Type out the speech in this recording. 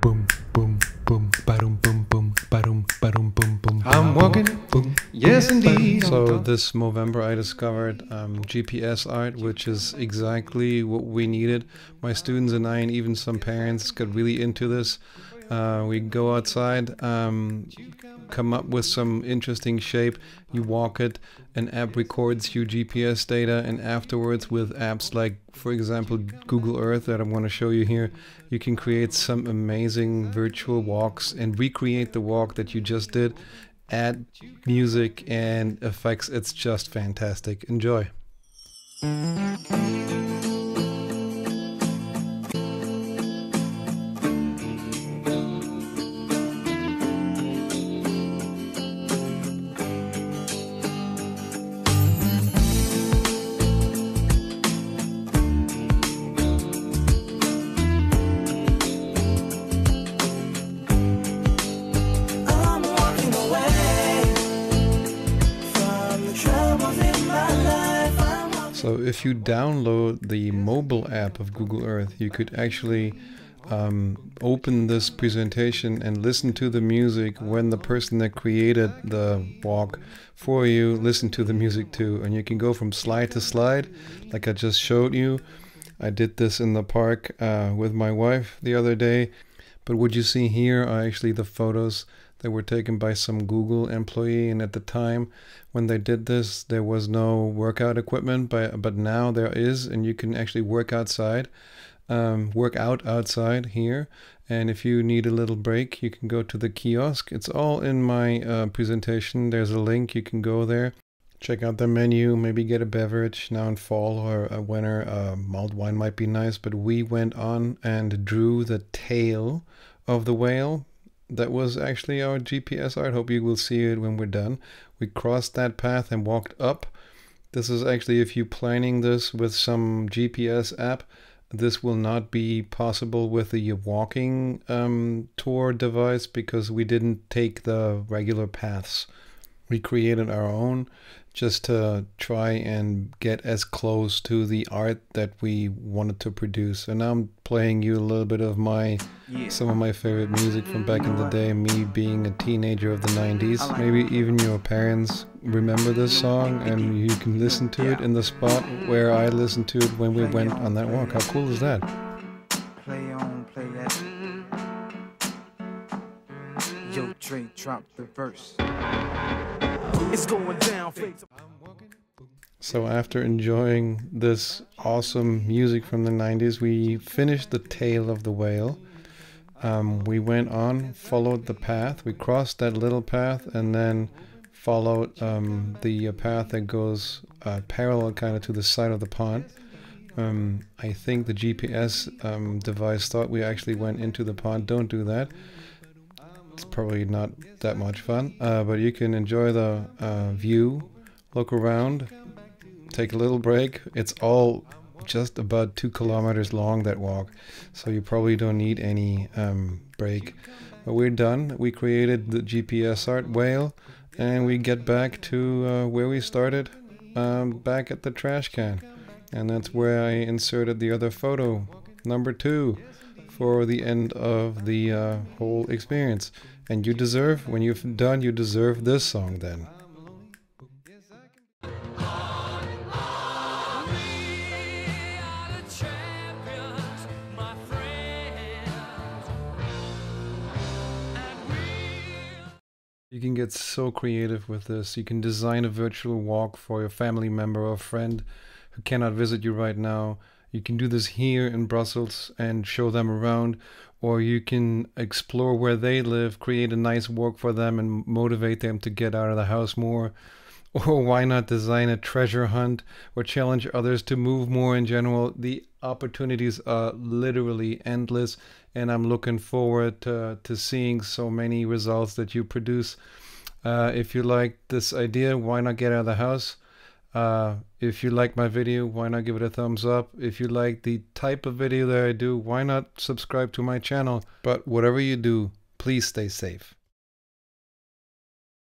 boom, boom, boom, boom, boom, boom, boom, boom, boom, boom. I'm walking. Boom. Yes, indeed. So this November, I discovered um, GPS art, which is exactly what we needed. My students and I, and even some parents, got really into this. Uh, we go outside, um, come up with some interesting shape. You walk it, an app records your GPS data, and afterwards, with apps like, for example, Google Earth that I want to show you here, you can create some amazing virtual walks and recreate the walk that you just did. Add music and effects. It's just fantastic. Enjoy. So if you download the mobile app of Google Earth, you could actually um, open this presentation and listen to the music when the person that created the walk for you listen to the music too. And you can go from slide to slide, like I just showed you. I did this in the park uh, with my wife the other day. But what you see here are actually the photos that were taken by some Google employee. And at the time when they did this, there was no workout equipment, but, but now there is, and you can actually work outside, um, work out outside here. And if you need a little break, you can go to the kiosk. It's all in my uh, presentation. There's a link. You can go there. Check out the menu, maybe get a beverage now in fall or a winter. Uh, mulled wine might be nice, but we went on and drew the tail of the whale. That was actually our GPS art. Hope you will see it when we're done. We crossed that path and walked up. This is actually, if you're planning this with some GPS app, this will not be possible with the walking um, tour device because we didn't take the regular paths we created our own just to try and get as close to the art that we wanted to produce. And now I'm playing you a little bit of my some of my favorite music from back in the day, me being a teenager of the 90s. Maybe even your parents remember this song and you can listen to it in the spot where I listened to it when we went on that walk. How cool is that? Play on, play that. Yo, Dre, drop the verse. It's going down. So after enjoying this awesome music from the 90s, we finished the tail of the whale. Um, we went on, followed the path. We crossed that little path and then followed um, the uh, path that goes uh, parallel kind of to the side of the pond. Um, I think the GPS um, device thought we actually went into the pond. Don't do that. It's probably not that much fun, uh, but you can enjoy the uh, view, look around, take a little break. It's all just about two kilometers long that walk, so you probably don't need any um, break. But we're done. We created the GPS art whale, and we get back to uh, where we started, um, back at the trash can, and that's where I inserted the other photo, number two, for the end of the uh, whole experience. And you deserve, when you've done, you deserve this song then. You can get so creative with this. You can design a virtual walk for your family member or friend who cannot visit you right now. You can do this here in Brussels and show them around, or you can explore where they live, create a nice walk for them, and motivate them to get out of the house more. Or why not design a treasure hunt or challenge others to move more in general? The opportunities are literally endless, and I'm looking forward to, to seeing so many results that you produce. Uh, if you like this idea, why not get out of the house? Uh, if you like my video, why not give it a thumbs up? If you like the type of video that I do, why not subscribe to my channel? But whatever you do, please stay safe.